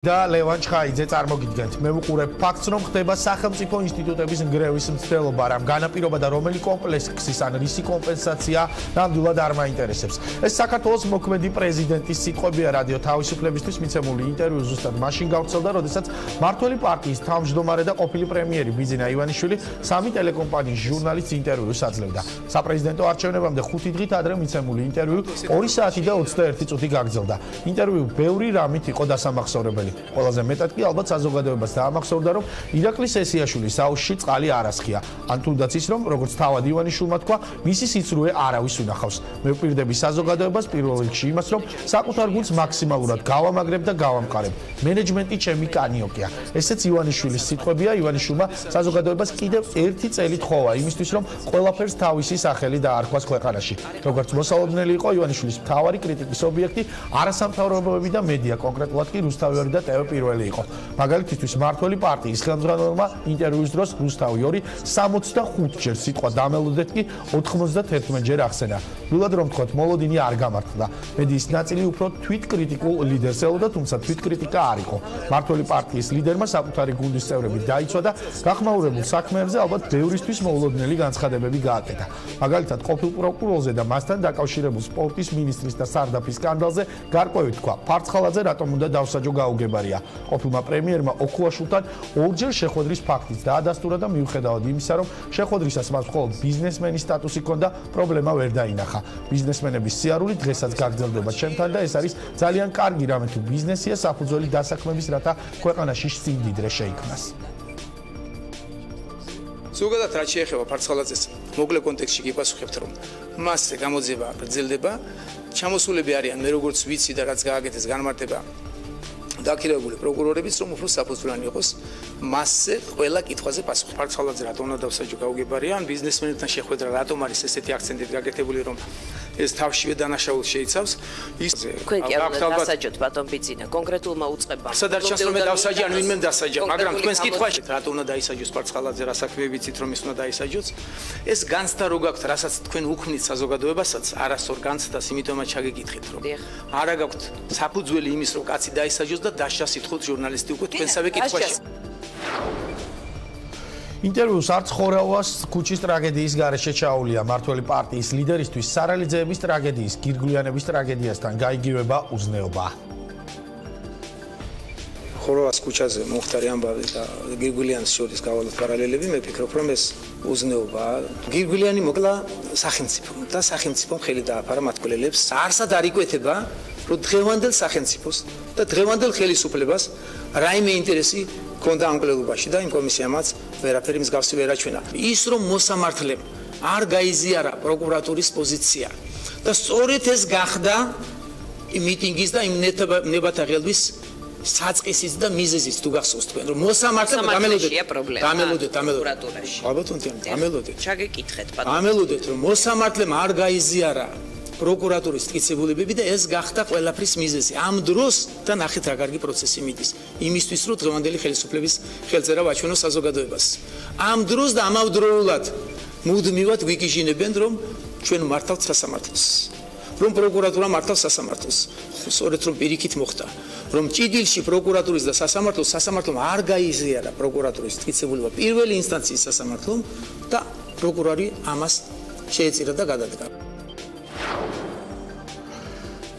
და ლევან ჩხაიძე წარმოგიდგენთ. მე ვუყურებ ფაქტს, რომ ხდება სახელმწიფო ინსტიტუტების ნგრევის მცდელობა, რამ განაპირობა და რომელი კომპლექსის ან რისი კომპენსაცია ნამდვილად არ მაინტერესებს. ეს საქართველოს მოქმედი პრეზიდენტის სიტყვებია რადიო თავისუფლებისთვის მიცემული ინტერვიუ ზუსტად მაშინ გავრცელდა, როდესაც მართველი პარტიის თავმჯდომარე და ყოფილი პრემიერი ბიზინა ივანიშვილი სამი ტელეკომპანიის ჟურნალისტს ინტერვიუს აძლევდა. საპრეზიდენტო არჩევნებამდე 5 დღით ადრე მიცემული ინტერვიუ 2 საათი და 21 წუთი გაგრძელდა. ინტერვიუ ბევრი რამით იყო დასამახსოვრებელი. მოქმედი. ყველაზე მეტად კი ალბათ საზოგადოებას დაამახსოვრდა, რომ ირაკლი სესიაშვილი საუშში წყალი არ ასხია. ან თუნდაც ის, რომ როგორც თავად ივანიშვილმა თქვა, მისი სიცრუე არავის უნახავს. მე ვპირდები საზოგადოებას პირველ რიგში იმას, რომ საკუთარ გულს მაქსიმალურად გავამაგრებ და გავამყარებ. მენეჯმენტი ჩემი კანიოკია. ესეც ივანიშვილის სიტყვებია, ივანიშვილმა საზოგადოებას კიდევ ერთი წელი თხოვა იმისთვის, რომ ყველაფერს თავისი სახელი დაარქვას ქვეყანაში. როგორც მოსალოდნელი იყო ივანიშვილის მთავარი კრიტიკის ობიექტი არასამთავრობოები და მედია, კონკრეტულად კი რუსთავი და ტევ პირველი იყო. მაგალითისთვის მართველი პარტიის ხელმძღვანელმა ინტერვიუის დროს რუსთავი 2 65 ჯერ სიტყვა დამელოდეთ კი 91 ჯერ ახსენა. ნულად რომ თქვათ, მოლოდინი არ გამართლა. მედიის ნაწილი უფრო თვით კრიტიკულ ლიდერს ელოდა, თუმცა თვით კრიტიკა არ იყო. მართველი პარტიის ლიდერმა საკუთარი გუნდის წევრები დაიცვა და გახმაურებულ საქმეებზე ალბათ ბევრისთვის მოულოდნელი განცხადებები გააკეთა. მაგალითად, ყოფილ პროკურორზე და მასთან დაკავშირებულ სპორტის მინისტრის და სარდაფის სკანდალზე გარკვევით თქვა, ფარცხალაძე რატომ უნდა დავსაჯო გაუგება მოგებარია. ყოფილმა პრემიერმა ოქუაშულთან ორჯერ შეხვედრის ფაქტიც დაადასტურა და მიუხედავად იმისა, რომ შეხვედრისას მას მხოლოდ ბიზნესმენის სტატუსი ჰქონდა, პრობლემა ვერ დაინახა. ბიზნესმენების სიარული დღესაც გაგრძელდება ჩემთან და ეს არის ძალიან კარგი რამე თუ ბიზნესია საფუძველი დასაქმების, რათა ქვეყანაში სიმდიდრე შეიქმნას. ზოგადად რაც შეეხება ფარცხალაძეს მოკლე კონტექსტში კი პასუხებთ რომ მასზე გამოძება გრძელდება ჩამოსულები არიან მე როგორც ვიცი და რაც გააკეთეს განმარტება დაქირავებული პროკურორებიც რომ უფრო საფუძვლიანი იყოს მასზე ყველა კითხვაზე პასუხი. ფარცხალაძე რატომ უნდა დავსაჯო გაუგებარია ან ბიზნესმენებთან შეხვედრა რატომ არის ესეთი აქცენტით გაკეთებული რომ ეს თავშივე დანაშაულს შეიცავს. ის დავსაჯოთ ბატონ ბიძინა. კონკრეტულმა უწყებამ. სადარჩენს რომ დავსაჯი ან ვინმე დასაჯა მაგრამ თქვენს კითხვაში რატომ უნდა დაისაჯოს ფარცხალაძე რა საქმე ვიცით რომ ის უნდა დაისაჯოს? ეს განცდა რო გაქვთ რასაც თქვენ უქმნით საზოგადოებასაც არასწორ განცდას იმიტომაც ჩაგეკითხეთ რომ არა გაქვთ საფუძველი იმის რომ კაცი დაისაჯოს და დაშა სიტყვით ჟურნალისტი უკვე თქვენსავე კითხვაში ინტერვიუს არც ხორავას ქუჩის ტრაგედიის გარეშე ჩაულია. მართველი პარტიის ლიდერისთვის სარალიძეების ტრაგედიის გირგლიანების ტრაგედიასთან გაიგივება უზნეობა. ხორავას ქუჩაზე მოხდარი ამბავი და გირგლიანის შორის გავალოთ პარალელები მე ფიქრობ რომ ეს უზნეობაა გირგლიანი მოკლა სახელმწიფო და სახელმწიფო ხელი დააფარა მათგვლელებს არსად არ იკვეთება რომ დღევანდელ სახელმწიფოს და დღევანდელ ხელისუფლებას რაიმე ინტერესი ქონდა ამ კლუბაში და იმ კომისიამაც ვერაფერი მსგავსი ვერ აჩვენა. ის რომ მოსამართლემ არ გაიზიარა პროკურატურის პოზიცია და სწორედ ეს გახდა მიტინგის და იმ ნებათა ღელვის საწყისიც და მიზეზიც თუ გახსოვს თქვენ რომ მოსამართლემ გამელოდეთ გამელოდეთ გამელოდეთ. ალბათ უნდა გამელოდეთ. ჩაგეკითხეთ ბატონო გამელოდეთ რომ მოსამართლემ არ გაიზიარა პროკურატურის ტკიცებულებები და ეს გახდა ყველაფრის მიზეზი. ამ დროს და ნახეთ რა კარგი პროცესი მიდის. იმისთვის რომ დღევანდელი ხელისუფლების ხელწერა ვაჩვენოს საზოგადოებას. ამ დროს და ამავდროულად მუდმივად ვიგიჟინებენ რომ ჩვენ მართავთ სასამართლოს. რომ პროკურატურა მართავს სასამართლოს. სწორედ რომ პირიქით მოხდა. რომ ჭიდილში პროკურატურის და სასამართლოს სასამართლომ არ გაიზიარა პროკურატურის ტკიცებულება პირველი ინსტანციის სასამართლომ და პროკურორი ამას შეეწირა და გადადგა.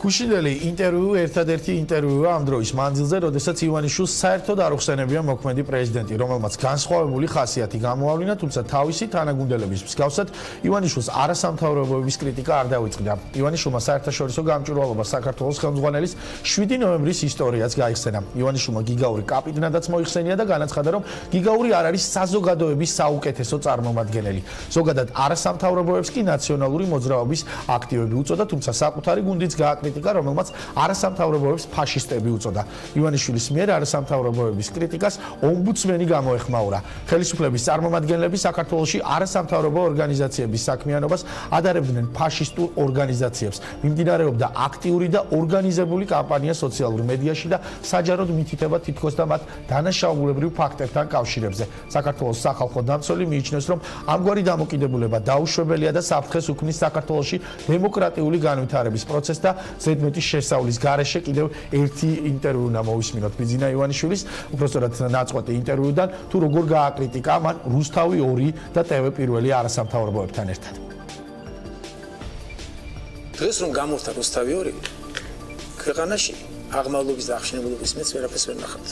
გუშინელი ინტერვიუ ერთადერთი ინტერვიუა ამ დროის მანძილზე, როდესაც ივანიშვილს საერთოდ არ უხსენებია მოქმედი პრეზიდენტი, რომელმაც განსხვავებული ხასიათი გამოავლინა, თუმცა თავისი თანაგუნდელების მსგავსად ივანიშვილს არასამთავრობოების კრიტიკა არ დაუწყდა. ივანიშვილმა საერთაშორისო გამჭვირვალობა საქართველოს ხელმძღვანელის 7 ნოემბრის ისტორიაც გაიხსენა. ივანიშვილმა გიგაური კაპიტნადაც მოიხსენია და განაცხადა, რომ გიგაური არ არის საზოგადოების საუკეთესო წარმომადგენელი. ზოგადად არასამთავრობოებს კი ნაციონალური მოძრაობის აქტივები უწოდა, თუმცა საკუთარი გუნდიც გააკრიტიკა კრიტიკა, რომელმაც არასამთავრობოების ფაშისტები უწოდა. ივანიშვილის მიერ არასამთავრობოების კრიტიკას ომბუდსმენი გამოეხმაურა. ხელისუფლების წარმომადგენლები საქართველოსი არასამთავრობო ორგანიზაციების საქმიანობას ადარებდნენ ფაშისტურ ორგანიზაციებს. მიმდინარეობდა აქტიური და ორგანიზებული კამპანია სოციალურ მედიაში და საჯაროდ მითითება თითქოს და მათ დანაშაულებრივ ფაქტებთან კავშირებზე. საქართველოს სახალხო დამცველი მიიჩნევს, რომ ამგვარი დამოკიდებულება დაუშვებელია და საფრთხეს უქმნის საქართველოსი დემოკრატიული განვითარების პროცესს და ზედმეტი შესავლის გარეშე კიდევ ერთი ინტერვიუ უნდა მოვისმინოთ ბიძინა ივანიშვილის, უბრალოდ ნაწყვეტი ინტერვიუდან, თუ როგორ გააკრიტიკა მან რუსთავი 2 და TV პირველი არასამთავრობოებთან ერთად. დღეს რომ გამორთა რუსთავი 2 ქვეყანაში აღმავლობის და აღშენებლობის მეც ვერაფერს ვერ ნახავთ.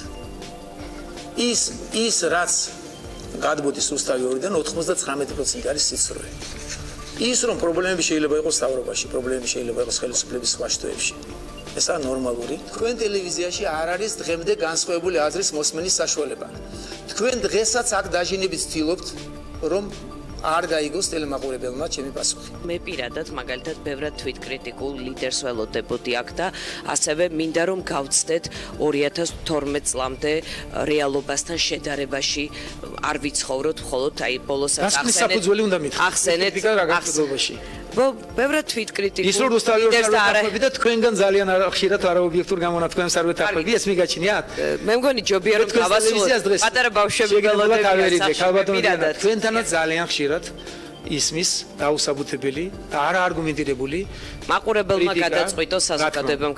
ის ის რაც გადმოდის რუსთავი 2-დან 99% არის სიცრუე. ის რომ პრობლემები შეიძლება იყოს საუბრობაში, პრობლემები შეიძლება იყოს ხელისუფლების სხვა შტოებში. ესა ნორმალური. თქვენ ტელევიზიაში არ არის დღემდე განსხვავებული აზრის მოსმენის საშუალება. თქვენ დღესაც აქ დაჟინებით ვთილობთ, რომ არ გაიგოს ტელემაყურებელმა ჩემი პასუხი. მე პირადად მაგალითად ბევრად თვითკრიტიკულ ლიდერს ველოდებოდი აქ და ასევე მინდა რომ გავცდეთ 2012 წლამდე რეალობასთან შედარებაში არ ვიცხოვროთ მხოლოდ აი ბოლოსაც ახსენეთ. გასმის საფუძველი უნდა მითხრა. ახსენეთ. ბო ბევრად თვითკრიტიკულ ის რომ რუსთავი არაფერი და თქვენგან ძალიან ხშირად არაობიექტურ გამონათქვამს არ ვეთახმები ეს მიგაჩნიათ მე მგონი ჯობია რომ გავასრულოთ პატარა ბავშვები ველოდებიან თქვენთანაც ძალიან ხშირად ისმის დაუსაბუთებელი და არა არგუმენტირებული მაყურებელმა გადაწყვიტოს საზოგადოებამ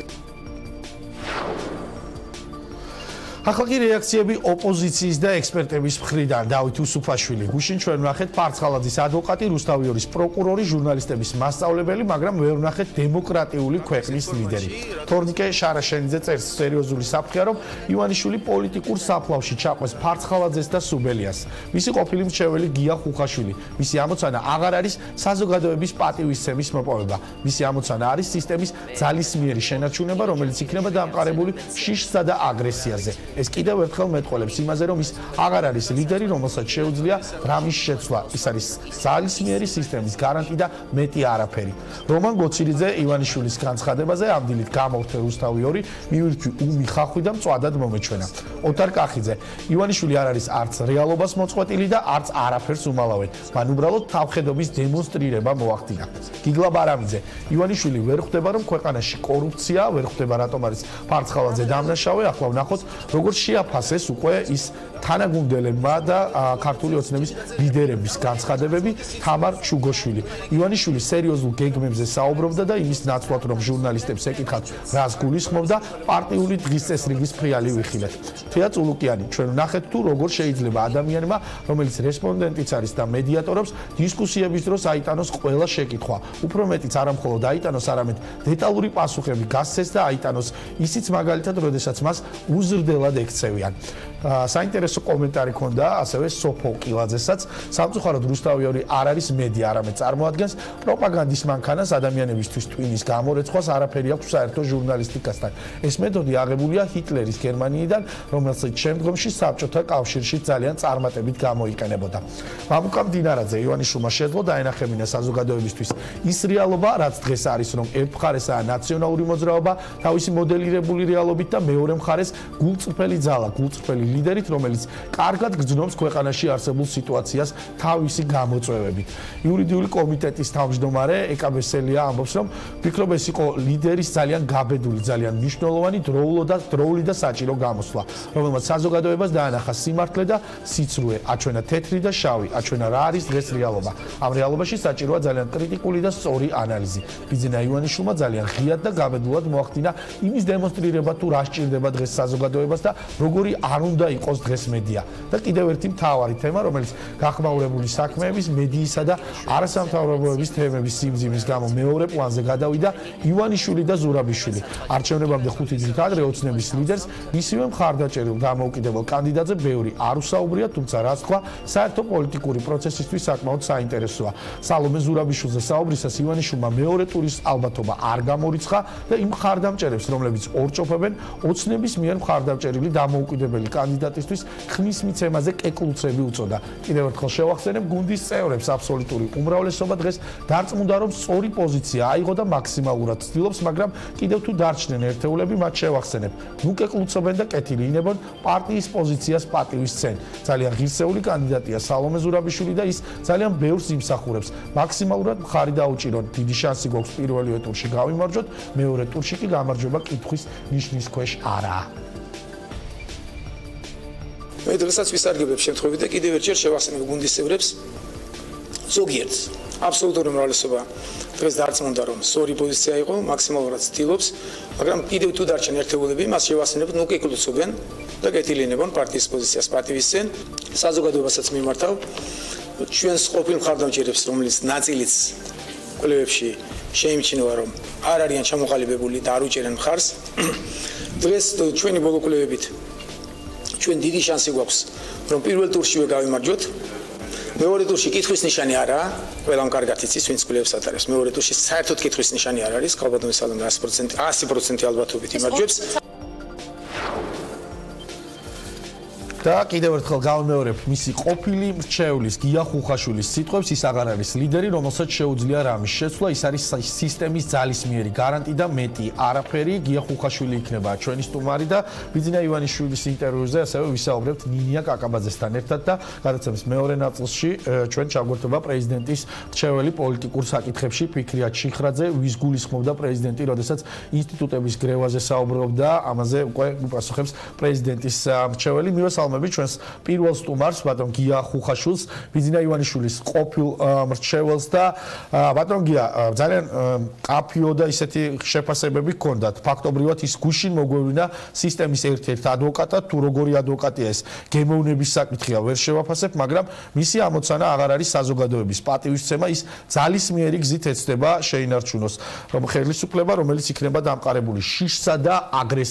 ახლა კი რეაქციები ოპოზიციის და ექსპერტების მხრიდან. დავით უსუფაშვილი გუშინ ჩვენ ვნახეთ პარცხალაძის ადვოკატი რუსთავიორის პროკურორი ჟურნალისტების მასწავლებელი მაგრამ ვერ ვნახეთ დემოკრატიული ქვეყნის ლიდერი. თორნიკე შარაშენიძე წერს სერიოზული საფრთხეა რომ ივანიშვილი პოლიტიკურ საფლავში ჩაყვეს პარცხალაძეს და სუბელიას. მისი ყოფილი მრჩეველი გია ხუხაშვილი. მისი ამოცანა აღარ არის საზოგადოების პატივისცემის მოპოვება. მისი ამოცანა არის სისტემის ძალისმიერი შენარჩუნება რომელიც იქნება დამყარებული შიშსა და აგრესიაზე ეს კიდევ ერთხელ მეტყოლებს იმაზე, რომ ის აღარ არის ლიდერი, რომელსაც შეუძლია რამის შეცვლა. ის არის ძალისმიერი სისტემის გარანტი და მეტი არაფერი. რომან გოცილიძე ივანიშვილის განცხადებაზე ამდილით გამოვთე რუსთავი 2 მივირთვი უმი ხახვი და მწვადად მომეჩვენა. ოტარ კახიძე ივანიშვილი არ არის არც რეალობას მოწყვეტილი და არც არაფერს უმალავენ. მან უბრალოდ თავხედობის დემონსტრირება მოახდინა. გიგლა ბარამიძე ივანიშვილი ვერ ხვდება რომ ქვეყანაში კორუფცია, ვერ ხვდება რატომ არის ფარცხალაძე დამნაშავე, ახლა ვნახოთ როგორც შეაფასეს უკვე ის თანაგუნდელებმა და ქართული ოცნების ლიდერების განცხადებები თამარ ჩუგოშვილი. ივანიშვილი სერიოზულ გეგმებზე საუბრობდა და იმის ნაცვლად რომ ჟურნალისტებს ეკითხათ რას გულისხმობდა პარტიული დღის წესრიგის ფრიალი ვიხილეთ. თეა წულუკიანი ჩვენ ვნახეთ თუ როგორ შეიძლება ადამიანმა რომელიც რესპონდენტიც არის და მედიატორობს დისკუსიების დროს აიტანოს ყველა შეკითხვა. უფრო მეტიც არა მხოლოდ აიტანოს, არამედ დეტალური პასუხები გასცეს და აიტანოს ისიც მაგალითად, როდესაც მას უზრდელად ექცევიან. საინტერესო კომენტარი ქონდა ასევე სოფო კილაძესაც. სამწუხაროდ რუსთავი ორი არ არის მედია არამედ წარმოადგენს პროპაგანდის მანქანას ადამიანებისთვის ტვინის გამორეცხვას არაფერი აქვს საერთო ჟურნალისტიკასთან. ეს მეთოდი აღებულია ჰიტლერის გერმანიიდან რომელსაც შემდგომში საბჭოთა კავშირში ძალიან წარმატებით გამოიყენებოდა. მამუკა დინარაძე ივანიშვილმა შეძლო დაენახებინა საზოგადოებისთვის. ის რეალობა რაც დღეს არის რომ ერთ მხარესაა ნაციონალური მოძრაობა თავისი მოდელირებული რეალობით და მეორე მხარეს გულწრფელი ძალა გულწრფელი ლიდერით, რომელიც კარგად გძნობს ქვეყანაში არსებულ სიტუაციას თავისი გამოწვევებით. იურიდიული კომიტეტის თავმჯდომარე ეკაბესელია ამბობს, რომ ფიქრობ ეს იყო ლიდერის ძალიან გაბედული, ძალიან მნიშვნელოვანი დროულო და დროული და საჭირო გამოსვლა, რომელმაც საზოგადოებას დაანახა სიმართლე და სიცრუე, აჩვენა თეთრი და შავი, აჩვენა რა არის დღეს რეალობა. ამ რეალობაში საჭიროა ძალიან კრიტიკული და სწორი ანალიზი. ბიზნა ივანიშვილმა ძალიან ღიად და გაბედულად მოახდინა იმის დემონსტრირება თუ რა სჭირდება დღეს საზოგადოებას და როგორი არ უნდა იყოს დღეს მედია. და კიდევ ერთი მთავარი თემა რომელიც გახმაურებული საქმეების მედიისა და არასამთავრობოების თემების სიმძიმის გამო მეორე პლანზე გადავიდა ივანიშვილი და ზურაბიშვილი. არჩევნებამდე ხუთი დღით ადრე ოცნების ლიდერს მისივე მხარდაჭერილ დამოუკიდებელ კანდიდატზე ბევრი არ უსაუბრია თუმცა რა თქვა საერთო პოლიტიკური პროცესისთვის საკმაოდ საინტერესოა. სალომე ზურაბიშვილზე საუბრისას ივანიშვილმა მეორე ტურის ალბათობა არ გამორიცხა და იმ მხარდამჭერებს რომლებიც ორჭოფებენ ოცნების მიერ მხარდამჭერილი დამოუკიდებელი კანდიდატი კანდიდატისთვის ხმის მიცემაზე კეკლუცები უწოდა. კიდევ ერთხელ შევახსენებ გუნდის წევრებს აბსოლუტური უმრავლესობა დღეს დარწმუნდა რომ სწორი პოზიცია აიღო და მაქსიმალურად ცდილობს, მაგრამ კიდევ თუ დარჩნენ ერთეულები, მათ შევახსენებ. ნუ კეკლუცობენ და კეთილინებონ პარტიის პოზიციას პატივის წენ. ძალიან ღირსეული კანდიდატია სალომე ზურაბიშვილი და ის ძალიან ბევრს იმსახურებს. მაქსიმალურად მხარი დაუჭირონ. დიდი შანსი გვაქვს პირველი ტურში გავიმარჯვოთ, მეორე ტურში კი გამარჯვება კითხვის ნიშნის ქვეშ არაა. მე დღესაც ვისარგებლებ შემთხვევით და კიდევ ერთჯერ შევახსენებ გუნდის წევრებს ზოგიერთს აბსოლუტური მრავლესობა დღეს დარწმუნდა რომ სწორი პოზიცია იყო, მაქსიმალურად ცდილობს, მაგრამ კიდევ თუ დარჩენ ერთეულები, მას შევასწინებთ, ნუ კეკლუცობენ და გეტილინებონ პარტიის პოზიციას პარტივისცენ, საზოგადოებასაც მიმართავ. ჩვენს ყოფილ მხარდამჭერებს, რომელიც ნაწილიც კვლევებში შეიმჩნევა, რომ არ არიან ჩამოყალიბებული და არ უჭერენ მხარს. დღეს ჩვენი ბოლო კვლევებით ჩვენ დიდი შანსი გვაქვს, რომ პირველ ტურშივე გავიმარჯვოთ. მეორე ტურში კითხვის ნიშანი არაა, ყველამ კარგად იცის, ვინც კვლევებს ატარებს. მეორე ტურში საერთოდ კითხვის ნიშანი არ არის, ხალბატონის სალამ 100% 100% ალბათობით იმარჯვებს. და კიდევ ერთხელ გავმეორებ მისი ყოფილი მრჩევლის გია ხუხაშვილის სიტყვებს ის აღარ არის ლიდერი რომელსაც შეუძლია რამის შეცვლა. ის არის სისტემის ძალისმიერი გარანტი და მეტი არაფერი. გია ხუხაშვილი იქნება ჩვენი სტუმარი და ბიძინა ივანიშვილის ინტერვიუზე ასევე ვისაუბრებთ ნინია კაკაბაძესთან ერთად და გადაცემის მეორე ნაწილში ჩვენ ჩაგვერთვება პრეზიდენტის მრჩეველი პოლიტიკურ საკითხებში. ფიქრია ჩიხრაძე ვის გულისხმობდა პრეზიდენტი როდესაც ინსტიტუტების გრევაზე საუბრობდა. ამაზე უკვე უპასუხებს პრეზიდენტის მრჩეველი მივესალმებით მოგესალმები ჩვენს პირველ სტუმარს ბატონ გია ხუხაშვილს ბიზინა ივანიშვილის ყოფილ მრჩეველს და ბატონ გია ძალიან კაფიო და ისეთი შეფასებები ჰქონდათ. ფაქტობრივად ის გუშინ მოგვევინა სისტემის ერთ-ერთ ადვოკატად თუ როგორი ადვოკატია ეს გემოვნების საკითხია ვერ შევაფასებ მაგრამ მისი ამოცანა აღარ არის საზოგადოების პატივისცემა ის ძალისმიერი გზით ეცდება შეინარჩუნოს. რომ ხელისუფლება რომელიც იქნება დამყარებული შიშსა და აგრესიით